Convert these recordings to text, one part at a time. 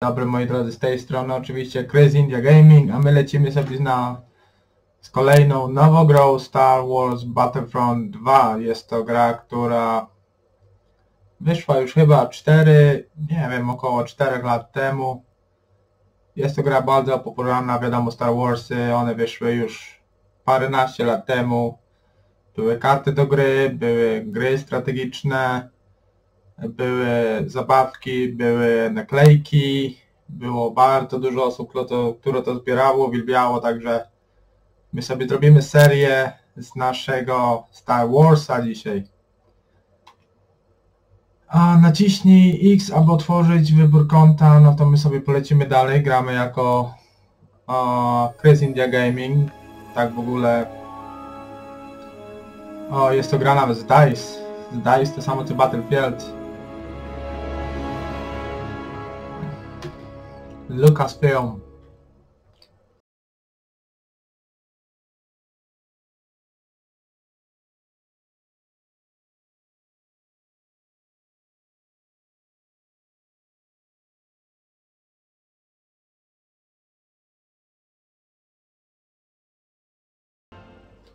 Dobry moi drodzy, z tej strony oczywiście Crazy India Gaming, a my lecimy sobie na, z kolejną nową grą Star Wars Battlefront 2. Jest to gra, która wyszła już chyba 4, nie wiem, około 4 lat temu. Jest to gra bardzo popularna, wiadomo Star Warsy, one wyszły już paręnaście lat temu. Były karty do gry, były gry strategiczne, były zabawki, były naklejki, było bardzo dużo osób, które to, które to zbierało, uwielbiało, także my sobie zrobimy serię z naszego Star Warsa dzisiaj. A naciśnij X, aby otworzyć wybór konta, no to my sobie polecimy dalej, gramy jako o, Chris India Gaming, tak w ogóle. O, jest to gra nawet z DICE, z DICE to samo co Battlefield, Lucasfilm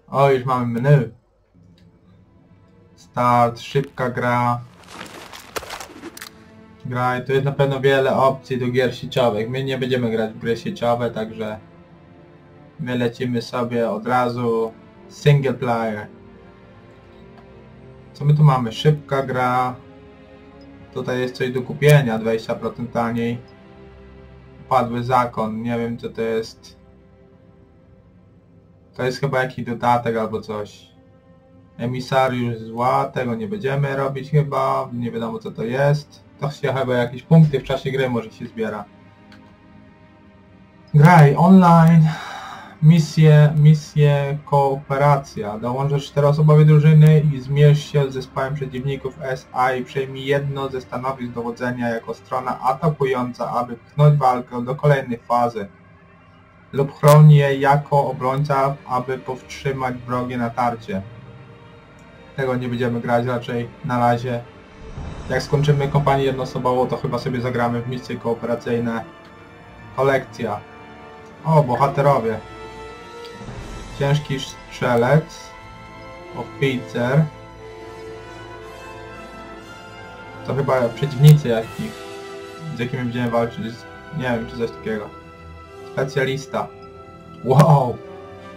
O, już mamy menu. Start, szybka gra. Gra i tu jest na pewno wiele opcji do gier sieciowych. My nie będziemy grać w gry sieciowe, także my lecimy sobie od razu single player. Co my tu mamy? Szybka gra. Tutaj jest coś do kupienia, 20% taniej. Padły zakon, nie wiem co to jest. To jest chyba jakiś dodatek albo coś. Emisariusz zła, tego nie będziemy robić chyba, nie wiadomo co to jest. Się chyba jakieś punkty w czasie gry może się zbiera. Graj online, misje, misje, kooperacja. Dołączasz czteroosobowej drużyny i zmierz się z zespołem przeciwników SA i przejmij jedno ze stanowisk dowodzenia jako strona atakująca, aby pchnąć walkę do kolejnej fazy lub chroni je jako obrońca, aby powstrzymać wrogie natarcie. Tego nie będziemy grać raczej na razie. Jak skończymy kompanię jednoosobową, to chyba sobie zagramy w misje kooperacyjne. Kolekcja. O, bohaterowie. Ciężki strzelec. Oficer. To chyba przeciwnicy jakich, z jakimi będziemy walczyć. Nie wiem, czy coś takiego. Specjalista. Wow!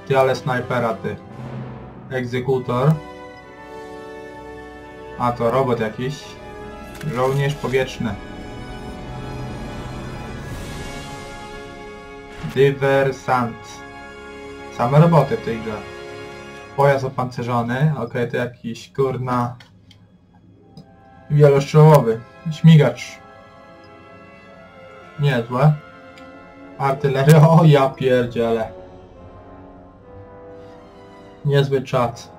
Ty ale snajpera, ty. Egzekutor. A to robot jakiś. Żołnierz powietrzny. Dywersant. Same roboty w tej grze. Pojazd opancerzony. Ok, to jakiś kurna... Wielostrzałowy. Śmigacz. Niezłe. Artyleria. O ja pierdziele. Niezły czat.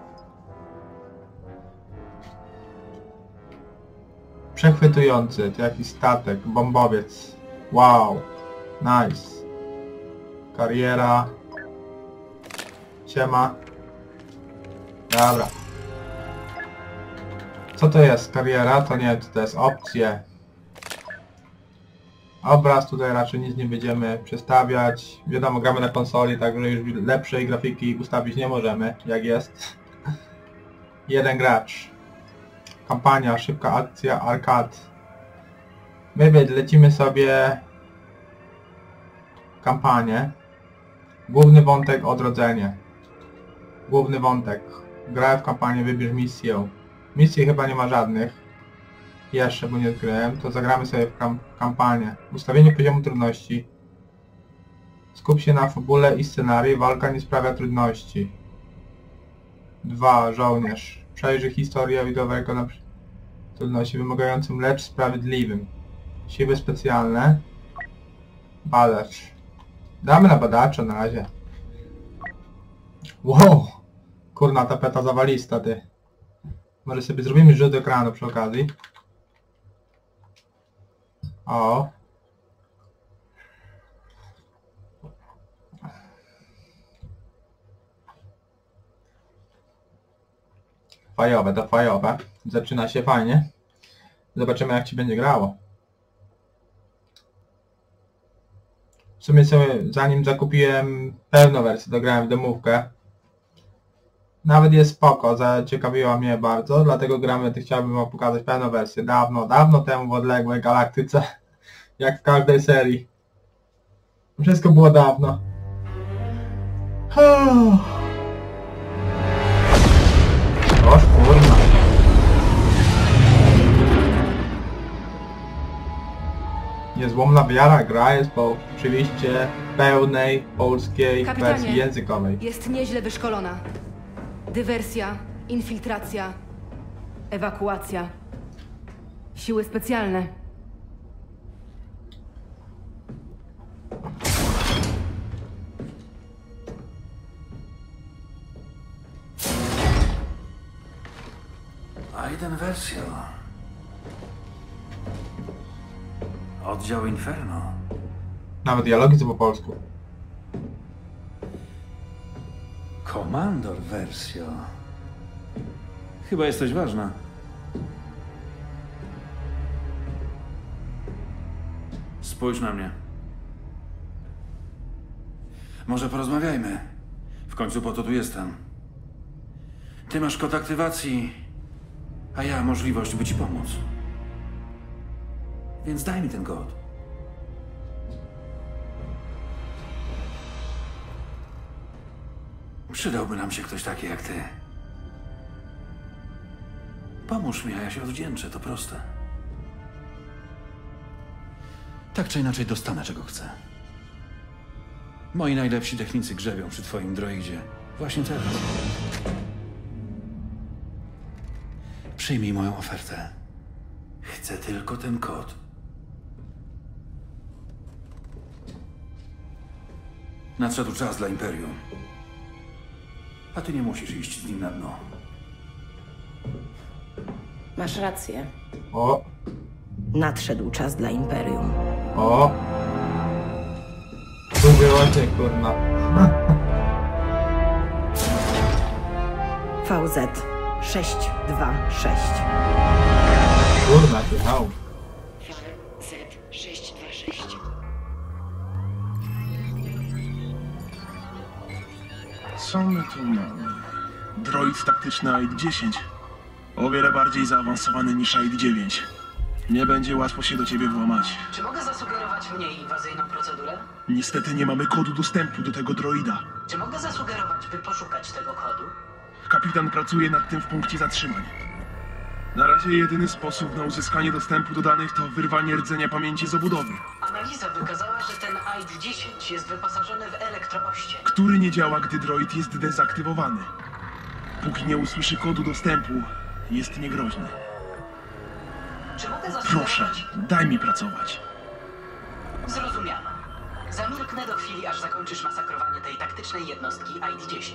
Przechwytujący, to jakiś statek, bombowiec. Wow, nice. Kariera. Siema. Dobra. Co to jest? Kariera? To nie, to jest opcje. Obraz tutaj raczej nic nie będziemy przestawiać. Wiadomo, gramy na konsoli, także już lepszej grafiki ustawić nie możemy, jak jest. Jeden gracz. Kampania, szybka akcja, arcade. My lecimy sobie kampanię. Główny wątek, odrodzenie. Główny wątek. Graj w kampanię, wybierz misję. Misji chyba nie ma żadnych. Jeszcze, bo nie odkryłem. To zagramy sobie w kam kampanię. Ustawienie poziomu trudności. Skup się na fabule i scenarii. Walka nie sprawia trudności. 2. Żołnierz. Przejrzyj historię widowego na trudności wymagającym lecz sprawiedliwym. Siły specjalne. Badacz. Damy na badacza na razie. Wow! Kurna tapeta zawalista ty. Może sobie zrobimy rzut ekranu przy okazji. O. Fajowe, to fajowe. Zaczyna się fajnie. Zobaczymy jak Ci będzie grało. W sumie sobie, zanim zakupiłem pełną wersję, dograłem w demówkę. Nawet jest spoko, zaciekawiła mnie bardzo, dlatego gramy, chciałbym wam pokazać pełną wersję. Dawno, dawno temu w odległej galaktyce, jak w każdej serii. Wszystko było dawno. Niezłomna wiara gra jest po oczywiście pełnej polskiej Kapitanie. wersji językowej. Jest nieźle wyszkolona. Dywersja, infiltracja, ewakuacja. Siły specjalne. Aiden Versio. Oddział Inferno. Nawet dialogi są po polsku. Komandor Versio. Chyba jesteś ważna. Spójrz na mnie. Może porozmawiajmy. W końcu po to tu jestem. Ty masz kod aktywacji, a ja możliwość, by ci pomóc. Więc daj mi ten kod. Przydałby nam się ktoś taki jak ty. Pomóż mi, a ja się odwdzięczę, to proste. Tak czy inaczej dostanę, czego chcę. Moi najlepsi technicy grzebią przy twoim droidzie. Właśnie teraz. Przyjmij moją ofertę. Chcę tylko ten kod. Nadszedł czas dla Imperium. A ty nie musisz iść z nim na dno. Masz rację. O, Nadszedł czas dla Imperium. o. Tu się kurna. VZ 626. Kurna się dał. Co my tu mamy? Droid taktyczny AID-10. O wiele bardziej zaawansowany niż AID-9. Nie będzie łatwo się do ciebie włamać. Czy mogę zasugerować mniej inwazyjną procedurę? Niestety nie mamy kodu dostępu do tego droida. Czy mogę zasugerować, by poszukać tego kodu? Kapitan pracuje nad tym w punkcie zatrzymań. Na razie jedyny sposób na uzyskanie dostępu do danych to wyrwanie rdzenia pamięci z obudowy, Analiza wykazała, że ten AID-10 jest wyposażony w elektrooście. który nie działa, gdy droid jest dezaktywowany. Póki nie usłyszy kodu dostępu, jest niegroźny. Czy mogę Proszę, zasugerować? daj mi pracować. Zrozumiano. Zamilknę do chwili, aż zakończysz masakrowanie tej taktycznej jednostki AID-10.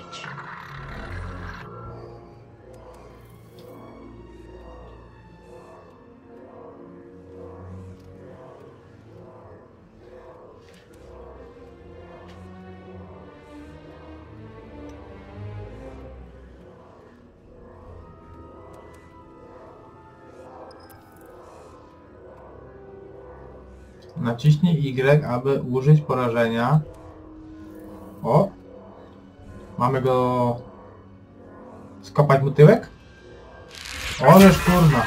Naciśnij Y, aby użyć porażenia. O! Mamy go... Skopać mu tyłek? Oleż kurna!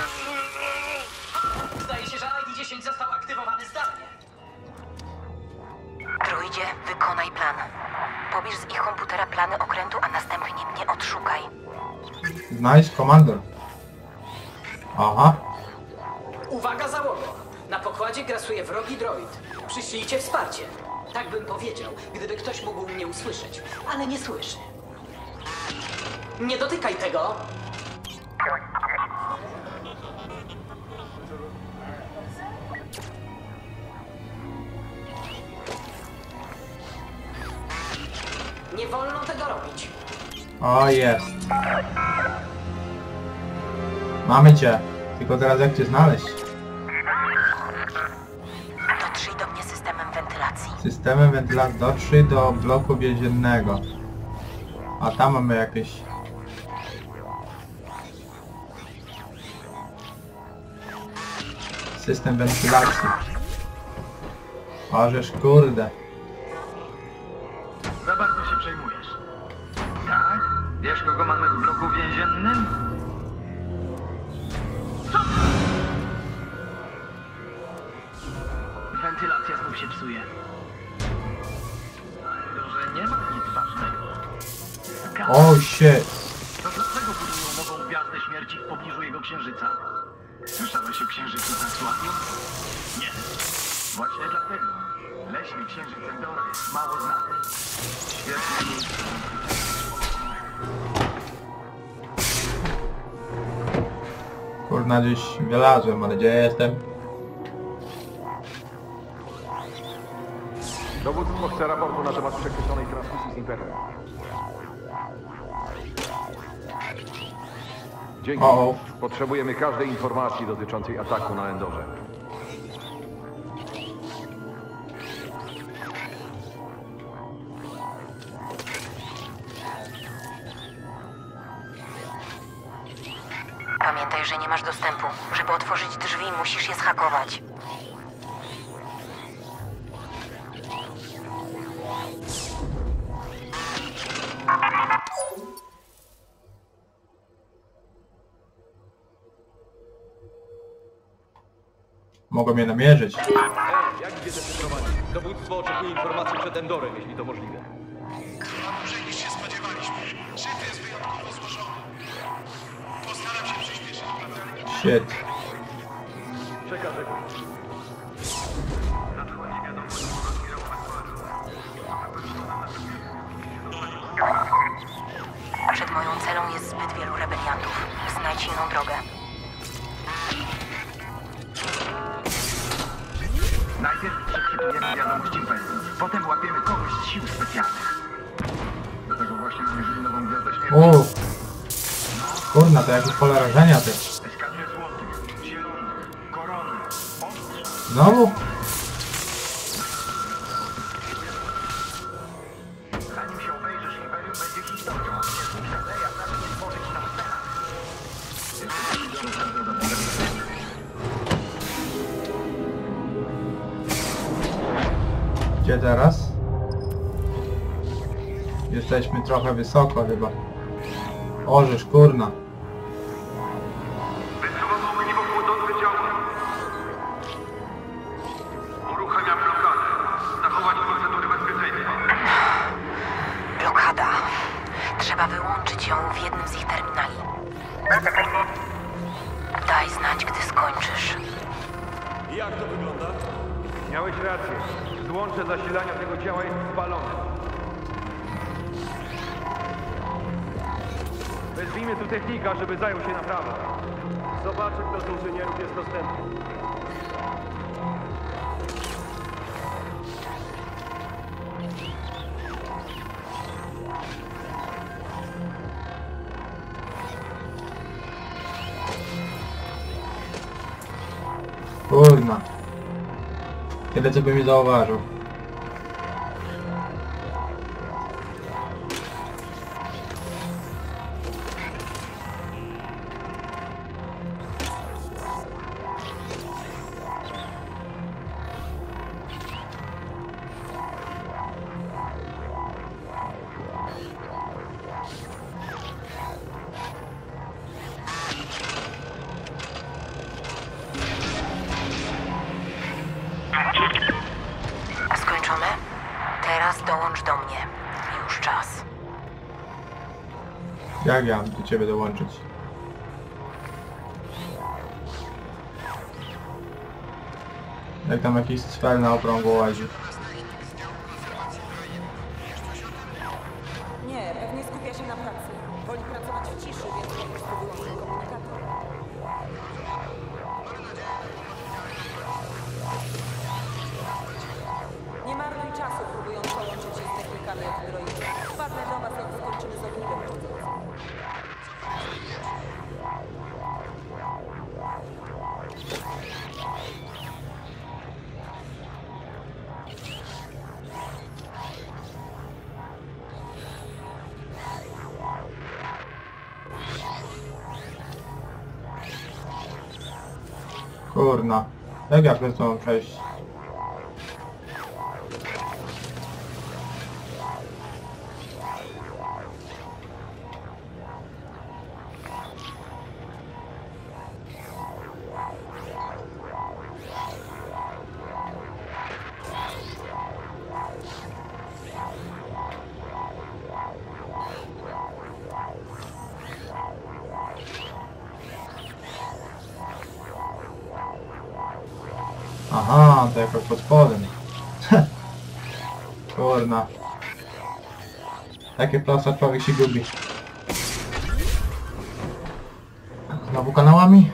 Zdaje się, że AID-10 został aktywowany zdalnie. Droidzie, wykonaj plan. Pobierz z ich komputera plany okrętu, a następnie mnie odszukaj. Znajdź komandor. Aha. Przyślijcie wsparcie. Tak bym powiedział, gdyby ktoś mógł mnie usłyszeć, ale nie słyszy. Nie dotykaj tego! Nie wolno tego robić. O jest. Mamy cię. Tylko teraz jak cię znaleźć? Systemem wentylacji dotrzyj do bloku więziennego. A tam mamy jakieś... System wentylacji. Ożeż kurde. Wylazłem, ale gdzie jestem? Dowództwo chce raportu na temat przekreślonej transmisji z Imperium. Dzięki. O, o. Potrzebujemy każdej informacji dotyczącej ataku na Endorze. Pamiętaj, że nie masz dostępu. Musisz je zhakować. Mogą mnie namierzyć. Ej, jak idzie zdecydrowanie? Dowództwo oczekuje informacji przed Endorem, jeśli to możliwe. Dłużej niż się spodziewaliśmy. Szef jest wyjątkowo złożony. Postaram się przyspieszyć prace. Shit. Znajdź inną drogę. Najpierw przechwytujemy wiadomość Imperium. Potem łapiemy kogoś z sił specjalnych. Do tego właśnie namierzyli nową gwiazdę śmierci. O! Kurna, to jakieś pole rażenia ty. Eskadrę złotych, zielonych, korony, ostrza. Znowu? Trochę wysoko chyba. Orzesz, kurna. 在这边遇到我爸说 Jak ja do ciebie dołączyć? Jak tam jakiś cfel na okrągło łazi. Kurna. Jak ja mam przejść? Spodem. Kurna. Takie proste człowiek się gubi. Znowu kanałami?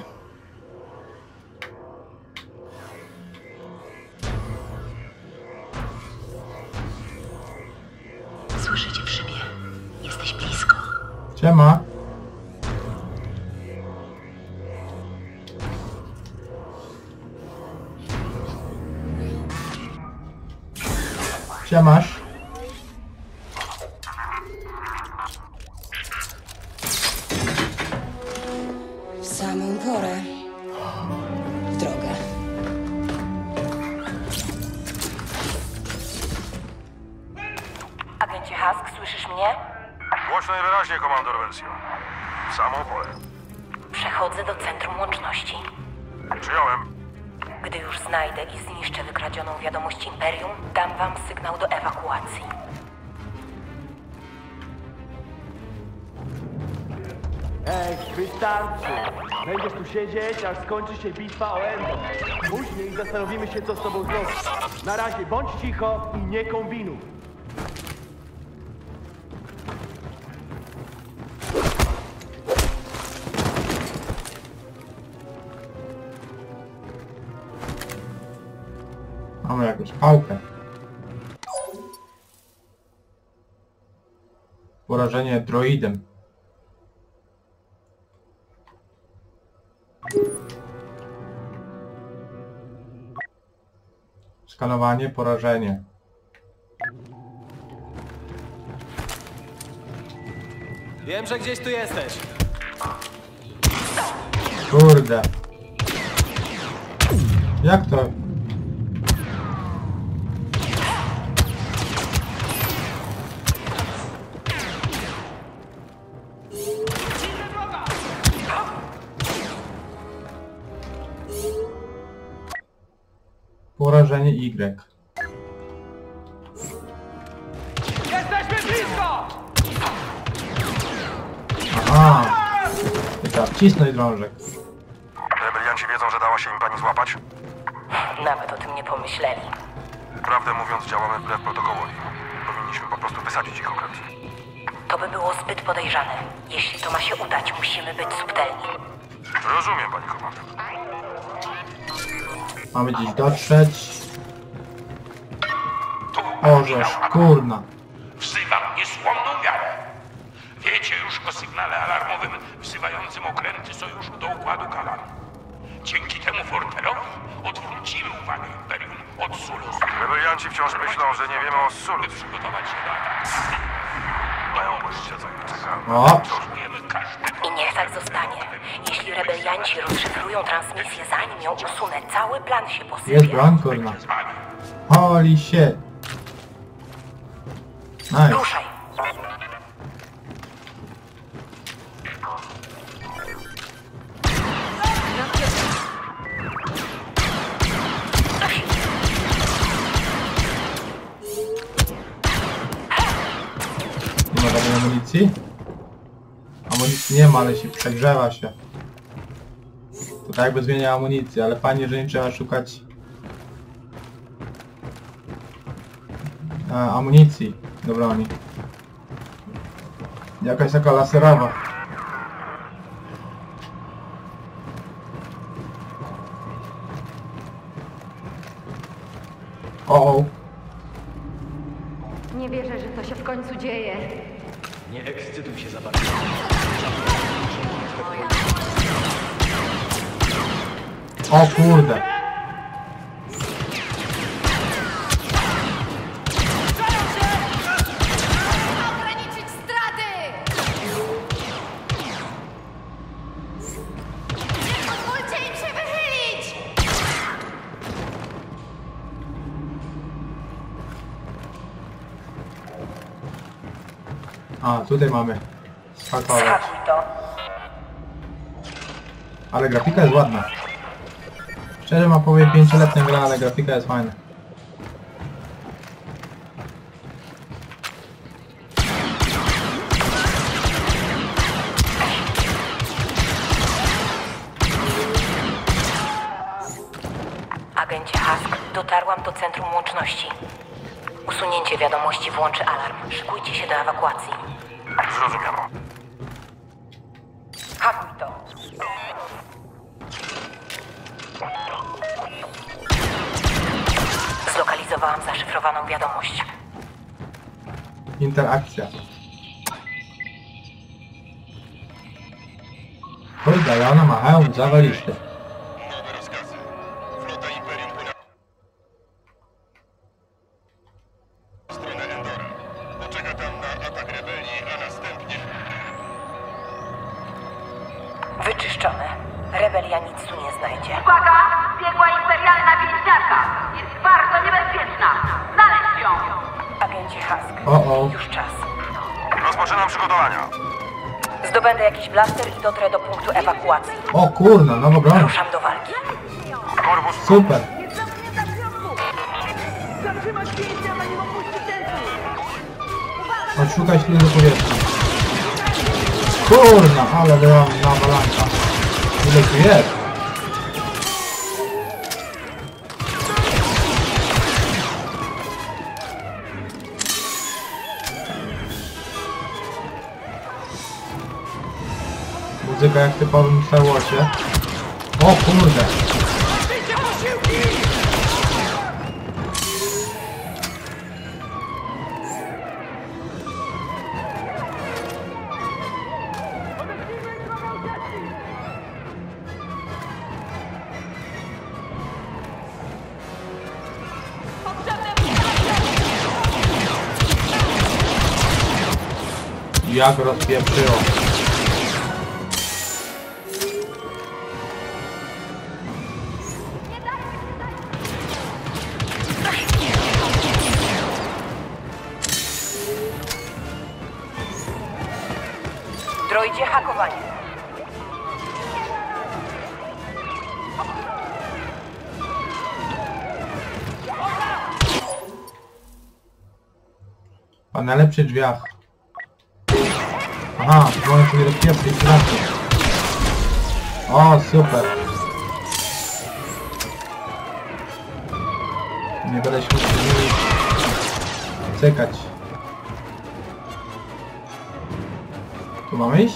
Agencie Husk, słyszysz mnie? Głośno i wyraźnie, komandor Versio. W samą porę. Przechodzę do centrum łączności. Przyjąłem. Gdy już znajdę i zniszczę wykradzioną wiadomość Imperium, dam wam sygnał do ewakuacji. Ej, wystarczy! Będziesz tu siedzieć, aż skończy się bitwa o Endo. Później zastanowimy się, co z tobą zrobić. Na razie bądź cicho i nie kombinuj. Pałkę. Porażenie droidem. Skanowanie, porażenie. Wiem, że gdzieś tu jesteś. Kurde. Jak to? Porażenie Y. Jesteśmy blisko! Aha. Tylko wcisnąć drążek. Rebelianci wiedzą, że dała się im pani złapać? Nawet o tym nie pomyśleli. Prawdę mówiąc, działamy wbrew protokołowi. Powinniśmy po prostu wysadzić ich okręt. To by było zbyt podejrzane. Jeśli to ma się udać, musimy być subtelni. Rozumiem, pani komandor. Mamy gdzieś dotrzeć. Orzesz, kurna. Wzywam niesłomną wiarę. Wiecie już o sygnale alarmowym wzywającym okręty sojuszu do układu Kalan. Dzięki temu forterowi odwrócimy uwagę Imperium od Sulus. Rebelianci wciąż myślą, że nie wiemy o Sulu. Przygotować się do ataku. Mają poczucie, co ich czeka. Rebelianci rozszyfrują transmisję, zanim ją usunę, cały plan się posypie. Jest broń, kurna. Holy shit. Nice. Ruszaj. Nie ma żadnej amunicji? Amunicji nie ma, ale się przegrzewa się. Tak jakby zmienia amunicję, ale fajnie, że nie trzeba szukać e, amunicji do broni. Jakaś taka laserowa. O, o. tutaj mamy. Hakować. Ale grafika jest ładna. Szczerze ma powiem 5-letnia gra, ale grafika jest fajna. Agencie Husk, Dotarłam do centrum łączności. Usunięcie wiadomości włączy alarm. Szykujcie się do ewakuacji. Zrozumiano. Hakuj to. Zlokalizowałam zaszyfrowaną wiadomość. Interakcja. Kurde, ale ona ma hełm, zawaliście. Dotrę do punktu ewakuacji. O kurna, nowa broń. Ruszam do walki. Super. Odszukaj ślady powietrza. Kurna, ale byłam nawalanka. Ile tu jest? Muzyka jak w typowym Star Warsie. O kurde! Jak rozpieprzyło. Przy drzwiach. Aha, wolę sobie rozpieprzyć raczej. O, super. Nie będę się musiał cykać. Tu mamy iść?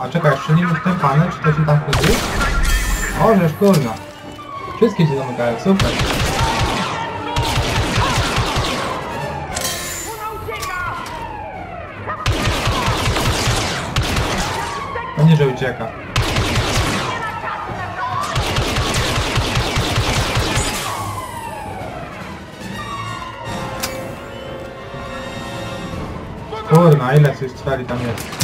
A czekaj, strzelimy w ten panel, czy to się tam wchodzi? O, żeż kurna. Wszystkie się zamykają, super. Że ucieka. Kurna, ile tych strzeli tam jest?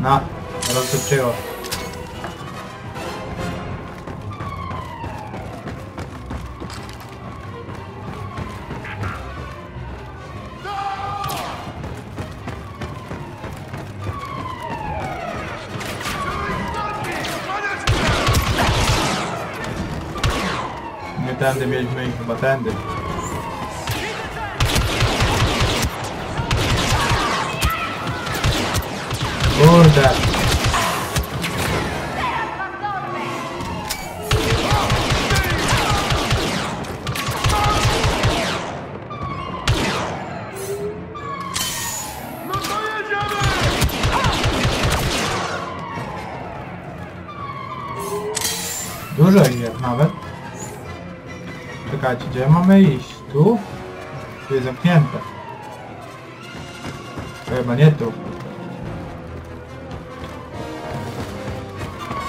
Na, rozsypczyło. Nie tędy mieliśmy ich, chyba tędy. Kurde. Czekajcie, gdzie mamy iść? Tu? Tu jest zamknięte. Chyba nie tu.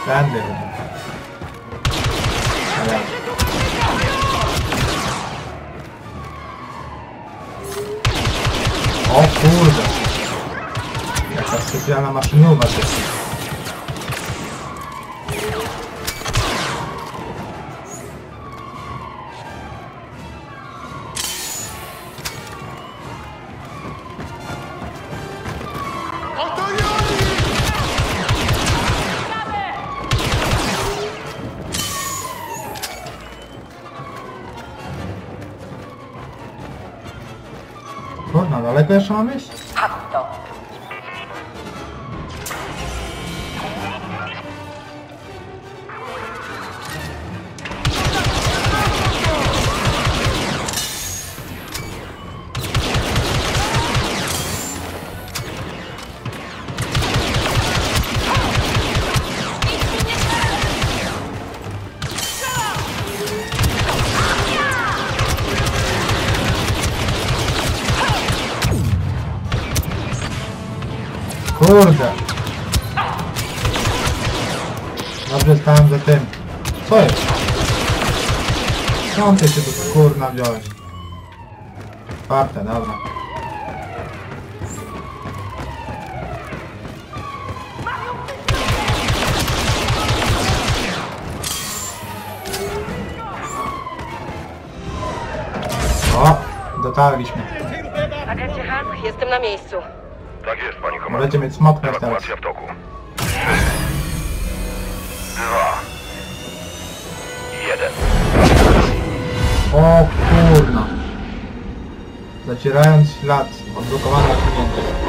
Tędy. O kurde. Jaka specjalna maszynowa to jest. Kurna, Kurde. Dobrze stałem za tym. Co jest? Skąd ty się tu kurna wziąłeś? Czwarte, dobra. O, dotarliśmy. Agencie Husk, jestem na miejscu. Tak komandor. Możecie mieć smoknąć teraz. Ewakuacja w toku. Dwa. Jeden. O kurna. Zacierając ślad, odblokowano osiągnięcie.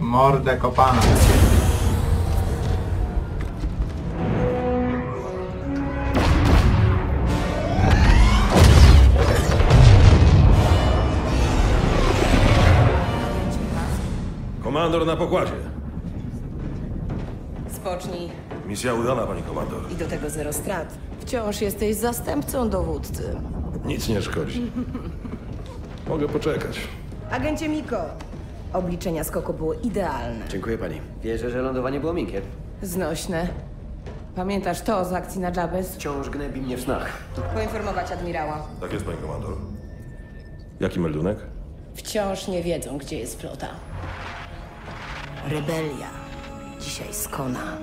Mordę kopana. Komandor na pokładzie. Spocznij. Misja udana, pani komandor. I do tego zero strat. Wciąż jesteś zastępcą dowódcy. Nic nie szkodzi. Mogę poczekać. Agencie Miko. Obliczenia skoku było idealne. Dziękuję pani. Wierzę, że lądowanie było miękkie. Znośne. Pamiętasz to z akcji na Jabez? Wciąż gnębi mnie w snach. Poinformować admirała. Tak jest, pani komandor. Jaki meldunek? Wciąż nie wiedzą, gdzie jest flota. Rebelia. Dzisiaj skona.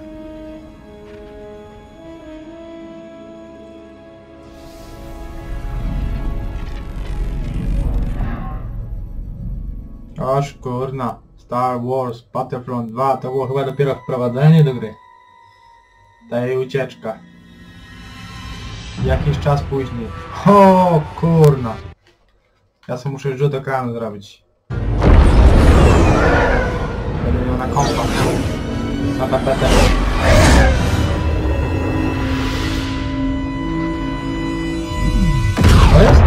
Aż kurna. Star Wars Battlefront 2 to było chyba dopiero wprowadzenie do gry. Ta jej ucieczka. Jakiś czas później. O kurna. Ja sobie muszę rzut ekranu zrobić. Będę miał na kompa. Na tapetę. To jest?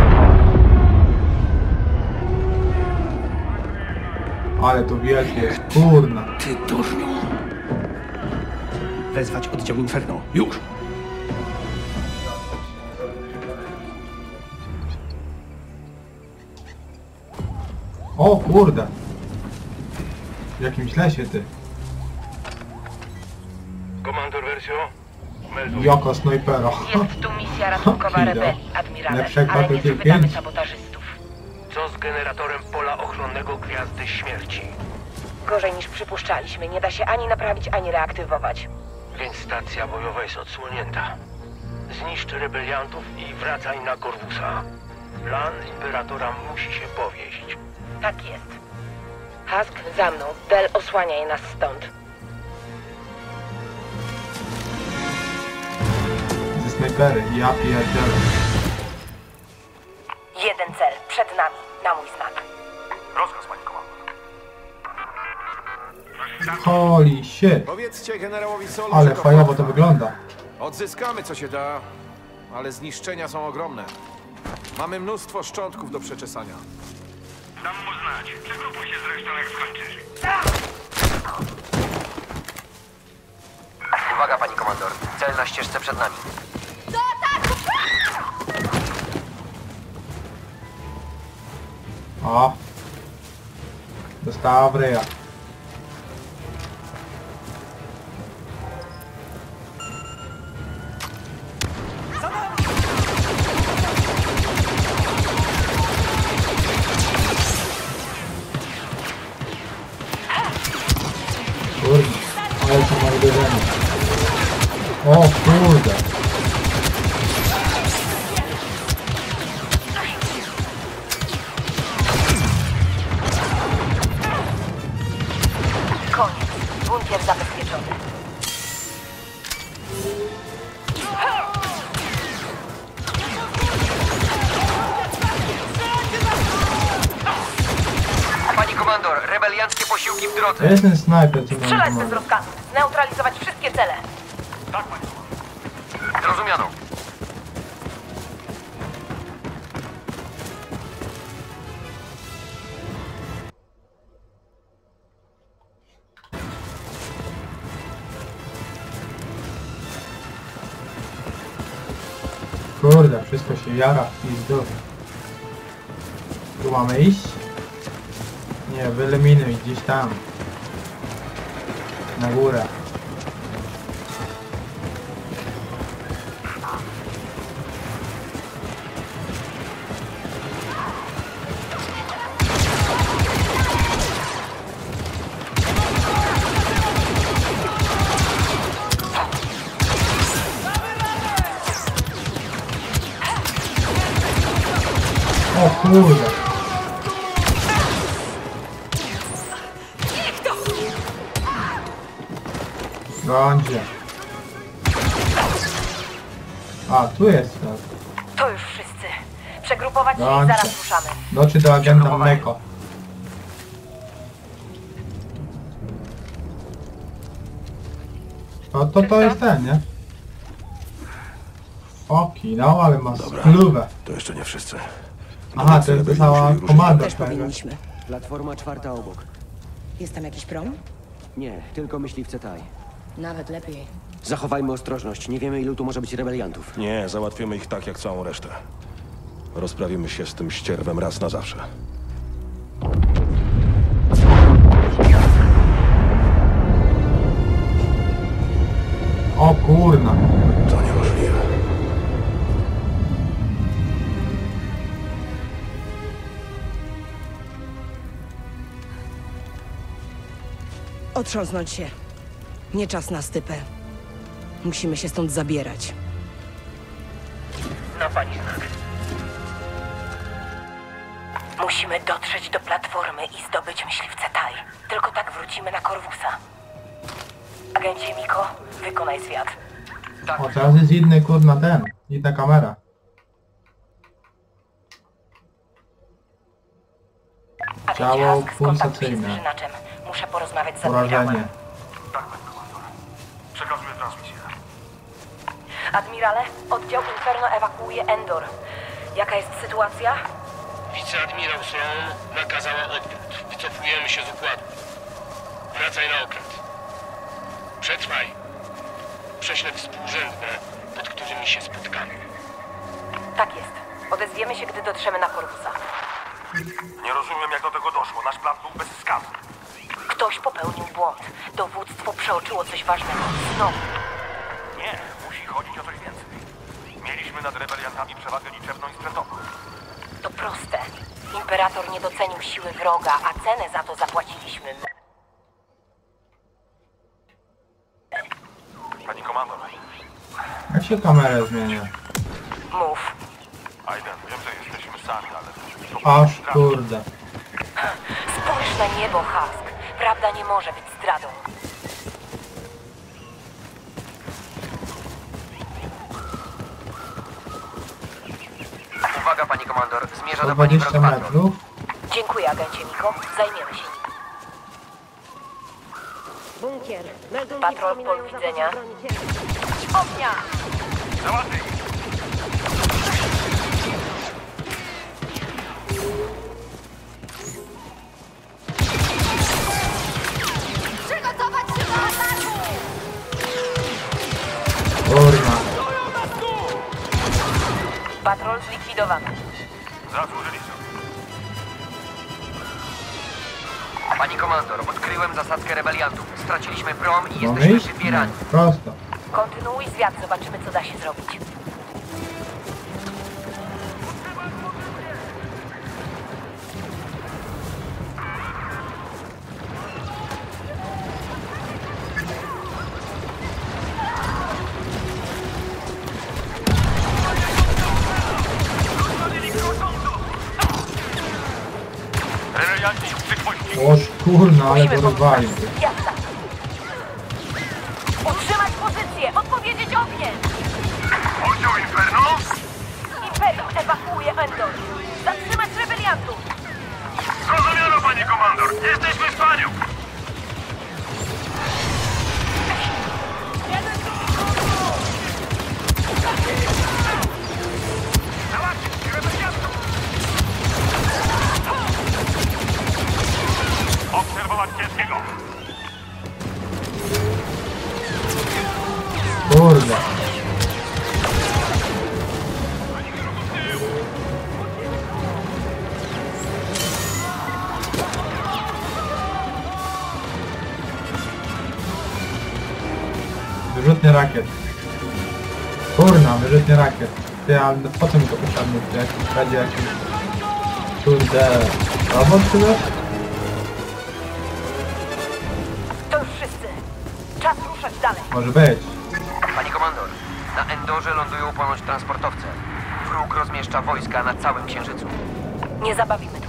Ale to wielkie kurna. Ty durniu. Wezwać oddział Inferno. Już! O kurde. W jakimś lesie ty. Komandor wersjo? Melduję. Jako snajpera. Jest tu misja ratunkowa Kida. rebelii, admirale, Lepsze ale nie Battlefield chwytamy 5. sabotażystów. Co z generatorem pola ochronnego Gwiazdy Śmierci? Gorzej niż przypuszczaliśmy. Nie da się ani naprawić, ani reaktywować. Więc stacja bojowa jest odsłonięta. Zniszcz rebeliantów i wracaj na Korwusa. Plan Imperatora musi się powieść. Tak jest. Husk za mną. Del osłania je nas stąd. Ze snajpery. Ja pierdzielę. Jeden cel. Przed nami. Na mój znak. Rozkaz, pani komandor. Holy shit. Powiedzcie generałowi Solu, Ale że to fajowo to wygląda. Odzyskamy co się da, ale zniszczenia są ogromne. Mamy mnóstwo szczątków do przeczesania. Dam mu znać. Przygrupuj się zresztą, jak skończysz. Uwaga, pani komandor. Cel na ścieżce przed nami. O. Dostała w Na górę. O tu jest tak. To już wszyscy. Przegrupować się i zaraz ruszamy. Doczy do agenta Meko. O, to to jest ten, nie? Oki, no ale ma spluwę. To jeszcze nie wszyscy. Aha, to jest cała komanda. Też powinniśmy. Platforma czwarta obok. Jest tam jakiś prom? Nie, tylko myśliwce taj. Nawet lepiej. Zachowajmy ostrożność. Nie wiemy, ilu tu może być rebeliantów. Nie, załatwimy ich tak jak całą resztę. Rozprawimy się z tym ścierwem raz na zawsze. O kurna. To niemożliwe. Otrząsnąć się. Nie czas na stypę. Musimy się stąd zabierać. Na pani znak. Musimy dotrzeć do platformy i zdobyć myśliwce Taj. Tylko tak wrócimy na Korwusa. Agencie Miko, wykonaj zwiat. O, teraz jest inny kurna ten. Inna kamera. Ciało pulsacyjne. Muszę porozmawiać z. Porażenie. Przekazuję transmisję. Admirale, oddział Inferno ewakuuje Endor. Jaka jest sytuacja? Wiceadmirał Sloan nakazała odwrót. Wycofujemy się z układu. Wracaj na okręt. Przetrwaj. Prześlę współrzędne, pod którymi się spotkamy. Tak jest. Odezwiemy się, gdy dotrzemy na Korwusa. Nie rozumiem, jak do tego doszło. Nasz plan był bez skazy. Ktoś popełnił błąd. Dowództwo przeoczyło coś ważnego. Znowu. Musi chodzić o coś więcej. Mieliśmy nad rebeliantami przewagę liczebną i sprzętową. To proste. Imperator nie docenił siły wroga, a cenę za to zapłaciliśmy my. Pani komandor. Jak się kamerę zmienia? Mów. Aiden, wiem, że jesteśmy sami, ale... to Aż kurde. Spójrz na niebo, Husk. Prawda nie może być zdradą. Uwaga, pani komandor. Zmierza do pani 120 wrot patrol. metrów. Dziękuję, agencie Miko. Zajmiemy się nim. Bunkier. Meldunki Patrol, przypominają pol widzenia. zapas broni ciężkiej. Ognia! Patrol zlikwidowany. Zasłużyli sobie. Pani komandor, odkryłem zasadzkę rebeliantów. Straciliśmy prom i Mamy jesteśmy. Nie, Prosto. Kontynuuj zwiat, zobaczymy, co da się zrobić. Kurna, ale to rozwalił. Jasna. Utrzymać pozycję! Odpowiedzieć ogniem! Oddział Inferno? Imperium ewakuuje Endor. Zatrzymać rebeliantów! Zrozumiano, pani komandor. Jesteśmy z panią. Wyrzutnie rakiet. Kurna, wyrzutnie rakiet. Ty, ale po co mi to potrzebne? Czy jakiś będzie jakiś... Kurde... Robot czy coś? To już wszyscy. Czas ruszać dalej. Może być. Pani komandor, na Endorze lądują ponoć transportowce. Wróg rozmieszcza wojska na całym księżycu. Nie zabawimy tu.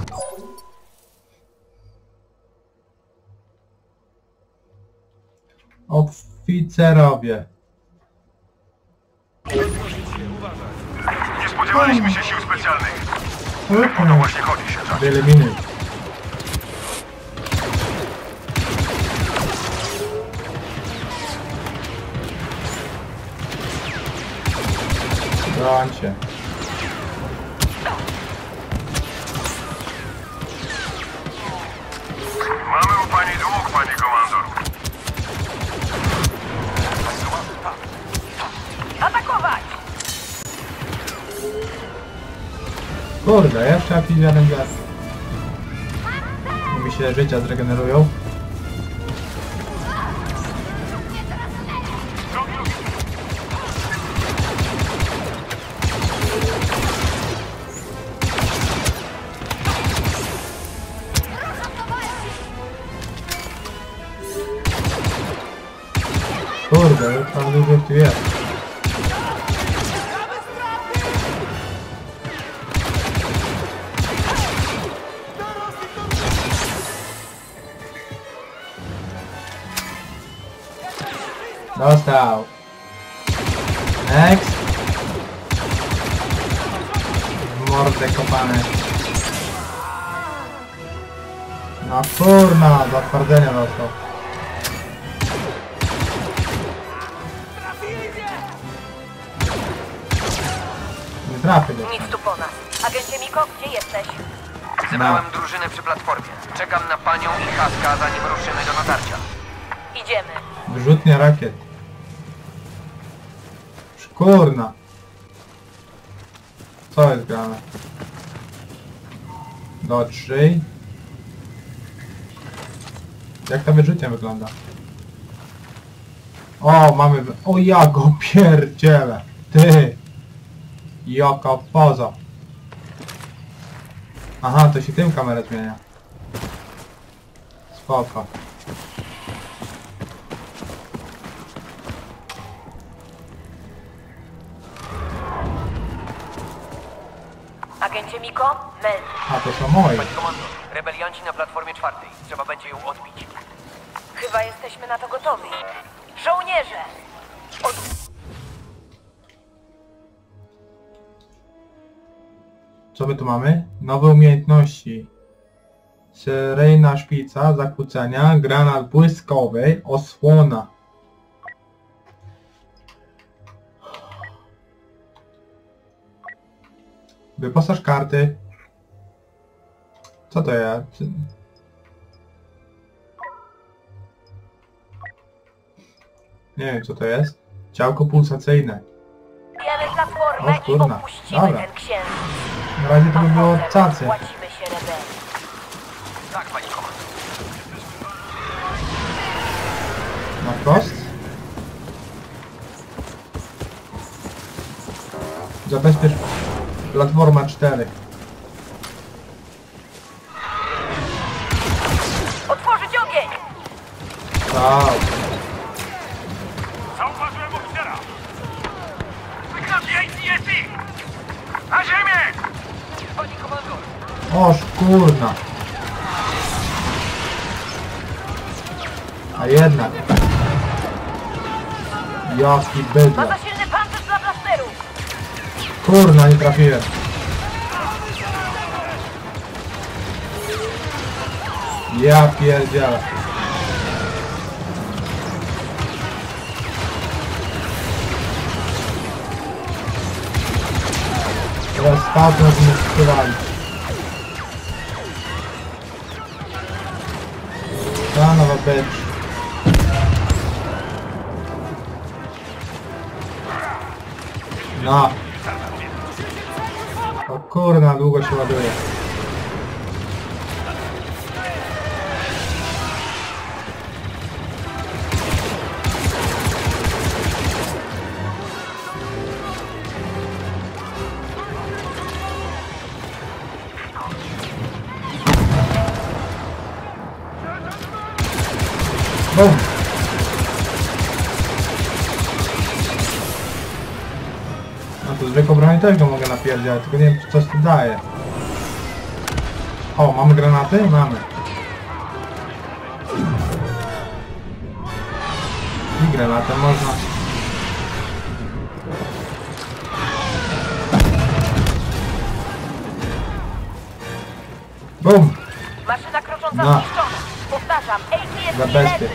Oficerowie. Nie spodziewaliśmy się sił specjalnych. O to właśnie chodzi, sierżant. Wyeliminuj. Broń się. Kurde, jeszcze jakiś jeden gaz. Mi się życia zregenerują. Dostał. Next. W Mordę kopany. No kurna, do twardenia dostał. Nie trafię go. Nic tu po nas. Agencie Miko, gdzie jesteś? Zebrałem drużynę przy platformie. Czekam na panią i Haska, zanim ruszymy do dotarcia. Idziemy. Wyrzutnia rakiet. Kurna. Co jest grane? Do 3. Jak ta wyrzutnia wygląda? O, mamy... O, ja go pierdzielę. Ty. Jaka poza. Aha, to się tym kamerę zmienia. Spoko. Agencie Miko, Mel. A to są moje. Pani komandor, rebelianci na platformie czwartej. Trzeba będzie ją odbić. Chyba jesteśmy na to gotowi. Żołnierze! Od... Co my tu mamy? Nowe umiejętności. Seryjna szpica, zakłócenia, granat błyskowy, osłona. Wyposaż karty. Co to jest? Nie wiem co to jest. Działko pulsacyjne. Bijemy platformę O kurna, i opuścimy dobra. ten księżyc. Na razie to by było cacy. Tak, pani komandor. Na wprost. Zabezpiecz platforma 4. Otworzyć ogień! Tak. Zauważyłem oficera! ATAC! Na ziemię! Pani komandor! Oż kurna. A jednak. Jaki bydło. Kurna, nie trafiłem. Ja pierdzielę. Teraz spadł, żeby mnie skrywali. Ta nowa becz. No. Kurna, długo się ładuje. Napierdziać, tylko nie wiem co to daje. O, mamy granaty? Mamy. I granatem można. Bum! Maszyna krocząca No. zniszczona. Powtarzam, ATS Za leży.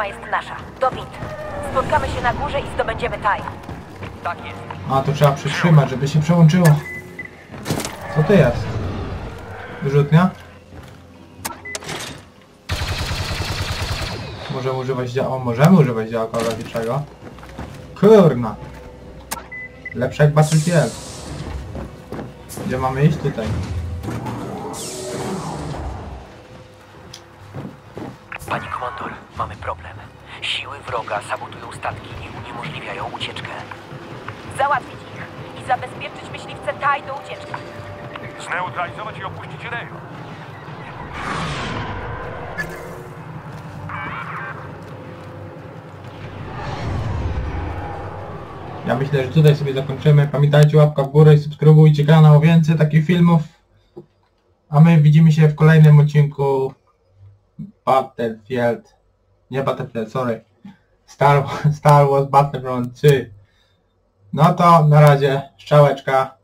Platforma jest nasza. Do. Spotkamy się na górze i zdobędziemy taj. Tak jest. A, to trzeba przytrzymać, żeby się przełączyło. Co to jest? Wyrzutnia? Możemy używać dzia... O, możemy używać działka lotniczego. Kurna. Lepsze jak Battlefield. Gdzie mamy iść? Tutaj. Zneutralizować i opuścić rejon. Ja myślę, że tutaj sobie zakończymy. Pamiętajcie łapka w górę i subskrybujcie kanał o więcej takich filmów. A my widzimy się w kolejnym odcinku Battlefield. Nie Battlefield, sorry. Star, Star Wars Battlefront 3. No to na razie, strzałeczka.